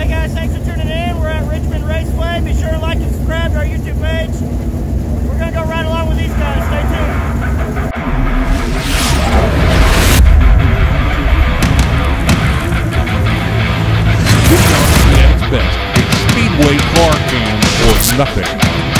Hey guys, thanks for tuning in. We're at Richmond Raceway. Be sure to like and subscribe to our YouTube page. We're gonna go right along with these guys. Stay tuned. best. It's Speedway car cam or nothing.